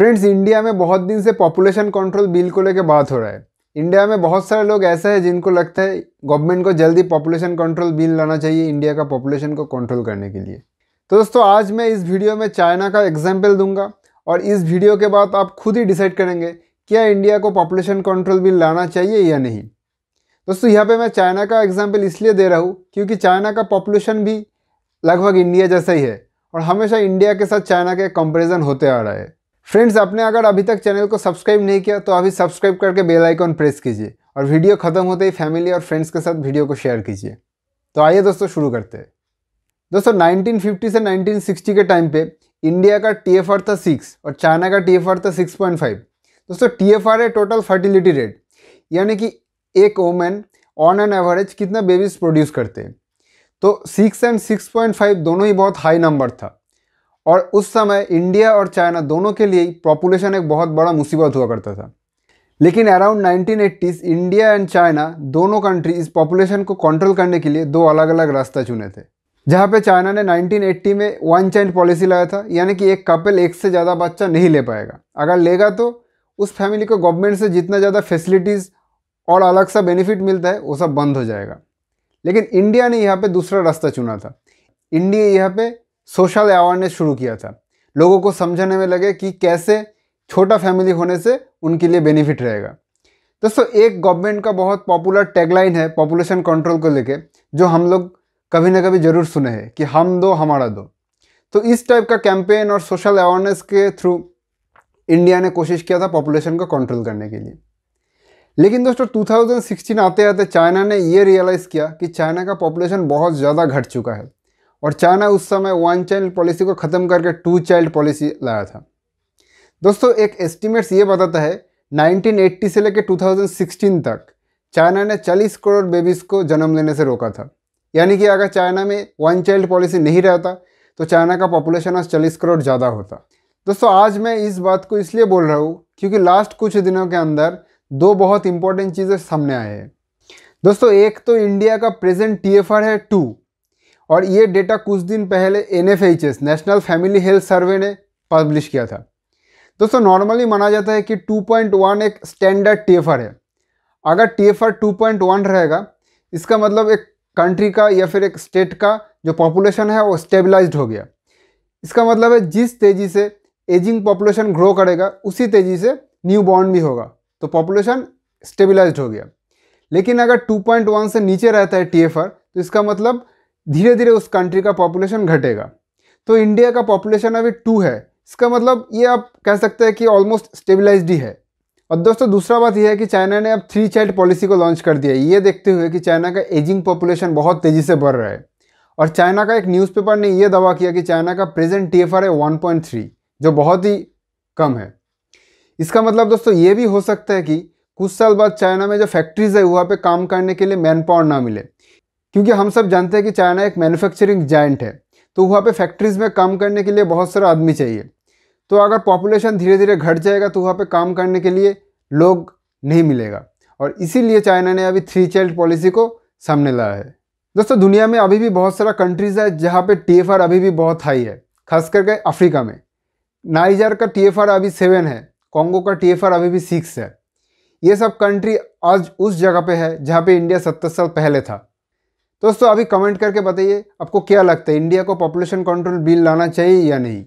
Friends India में बहुत दिन से पॉपुलेशन कंट्रोल बिल को लेकर बात हो रहा है। इंडिया में बहुत सारे लोग ऐसे हैं जिनको लगता है गवर्नमेंट को जल्दी पॉपुलेशन कंट्रोल बिल लाना चाहिए इंडिया का पॉपुलेशन को कंट्रोल करने के लिए। तो दोस्तों, आज मैं इस वीडियो में चाइना का एग्ज़ाम्पल दूँगा और इस वीडियो के बाद आप खुद ही डिसाइड करेंगे, क्या इंडिया को पॉपुलेशन कंट्रोल बिल लाना चाहिए या नहीं। दोस्तों, यहाँ पे मैं चाइना का एग्ज़ाम्पल इसलिए दे रहा हूँ क्योंकि चाइना का पॉपुलेशन भी लगभग इंडिया जैसा ही है और हमेशा इंडिया के साथ चाइना के कंपेरिजन होते आ रहा है। फ्रेंड्स आपने अगर अभी तक चैनल को सब्सक्राइब नहीं किया तो अभी सब्सक्राइब करके बेल आइकॉन प्रेस कीजिए और वीडियो खत्म होते ही फैमिली और फ्रेंड्स के साथ वीडियो को शेयर कीजिए। तो आइए दोस्तों, शुरू करते हैं। दोस्तों 1950 से 1960 के टाइम पे इंडिया का टीएफआर था सिक्स और चाइना का टीएफआर था 6.5 दोस्तों टी है टोटल फर्टिलिटी रेट यानी कि एक वोमेन ऑन एन एवरेज कितना बेबीज प्रोड्यूस करते हैं? तो six and six point five दोनों ही बहुत हाई नंबर था। और उस समय इंडिया और चाइना दोनों के लिए पॉपुलेशन एक बहुत बड़ा मुसीबत हुआ करता था। लेकिन around 1980s India and China दोनों कंट्री इस पॉपुलेशन को कंट्रोल करने के लिए दो अलग अलग रास्ता चुने थे। जहाँ पे चाइना ने 1980 में वन चाइल्ड पॉलिसी लाया था, यानी कि एक कपल एक से ज़्यादा बच्चा नहीं ले पाएगा। अगर लेगा तो उस फैमिली को गवर्नमेंट से जितना ज़्यादा फैसिलिटीज़ और अलग सा बेनिफिट मिलता है, वो सब बंद हो जाएगा। लेकिन इंडिया ने यहाँ पे दूसरा रास्ता चुना था। इंडिया यहाँ पे सोशल अवेयरनेस शुरू किया था। लोगों को समझाने में लगे कि कैसे छोटा फैमिली होने से उनके लिए बेनिफिट रहेगा। दोस्तों, एक गवर्नमेंट का बहुत पॉपुलर टैगलाइन है पॉपुलेशन कंट्रोल को लेके, जो हम लोग कभी ना कभी ज़रूर सुने हैं कि हम दो, हमारा दो। तो इस टाइप का कैंपेन और सोशल अवेयरनेस के थ्रू इंडिया ने कोशिश किया था पॉपुलेशन को कंट्रोल करने के लिए। लेकिन दोस्तों 2016 आते आते चाइना ने ये रियलाइज़ किया कि चाइना का पॉपुलेशन बहुत ज़्यादा घट चुका है। और चाइना उस समय वन चाइल्ड पॉलिसी को ख़त्म करके टू चाइल्ड पॉलिसी लाया था। दोस्तों, एक एस्टिमेट्स ये बताता है 1980 से लेकर 2016 तक चाइना ने 40 करोड़ बेबीज़ को जन्म लेने से रोका था। यानी कि अगर चाइना में वन चाइल्ड पॉलिसी नहीं रहता तो चाइना का पॉपुलेशन आज चालीस करोड़ ज़्यादा होता। दोस्तों, आज मैं इस बात को इसलिए बोल रहा हूँ क्योंकि लास्ट कुछ दिनों के अंदर दो बहुत इंपॉर्टेंट चीज़ें सामने आए हैं। दोस्तों, एक तो इंडिया का प्रेजेंट टी है टू और ये डेटा कुछ दिन पहले NFHS National Family Health Survey ने पब्लिश किया था। दोस्तों नॉर्मली माना जाता है कि 2.1 एक स्टैंडर्ड टीएफआर है। अगर टी एफ़ रहेगा, इसका मतलब एक कंट्री का या फिर एक स्टेट का जो पॉपुलेशन है, वो स्टेबलाइज्ड हो गया। इसका मतलब है जिस तेज़ी से एजिंग पॉपुलेशन ग्रो करेगा, उसी तेज़ी से न्यू बॉर्न भी होगा। तो पॉपुलेशन स्टेबलाइज्ड हो गया। लेकिन अगर 2.1 से नीचे रहता है टीएफआर तो इसका मतलब धीरे धीरे उस कंट्री का पॉपुलेशन घटेगा। तो इंडिया का पॉपुलेशन अभी टू है। इसका मतलब ये आप कह सकते हैं कि ऑलमोस्ट स्टेबलाइज्ड ही है। और दोस्तों, दूसरा बात यह है कि चाइना ने अब थ्री चाइल्ड पॉलिसी को लॉन्च कर दिया है। ये देखते हुए कि चाइना का एजिंग पॉपुलेशन बहुत तेज़ी से बढ़ रहा है। और चाइना का एक न्यूज़पेपर ने यह दावा किया कि चाइना का प्रेजेंट टी है वन जो बहुत ही कम है। इसका मतलब दोस्तों, ये भी हो सकता है कि कुछ साल बाद चाइना में जो फैक्ट्रीज है, वहाँ पे काम करने के लिए मैन पावर ना मिले। क्योंकि हम सब जानते हैं कि चाइना एक मैन्युफैक्चरिंग जाइंट है। तो वहाँ पे फैक्ट्रीज में काम करने के लिए बहुत सारा आदमी चाहिए। तो अगर पॉपुलेशन धीरे धीरे घट जाएगा तो वहाँ पे काम करने के लिए लोग नहीं मिलेगा। और इसीलिए चाइना ने अभी थ्री चाइल्ड पॉलिसी को सामने लाया है। दोस्तों, दुनिया में अभी भी बहुत सारा कंट्रीज़ है जहाँ पे टी अभी भी बहुत हाई है, खास करके अफ्रीका में। नाइजर का टीएफआर अभी सेवन है कॉन्गो का टीएफआर अभी भी सिक्स है। ये सब कंट्री आज उस जगह पे है जहाँ पे इंडिया सत्तर साल पहले था। दोस्तों, अभी कमेंट करके बताइए, आपको क्या लगता है इंडिया को पॉपुलेशन कंट्रोल बिल लाना चाहिए या नहीं?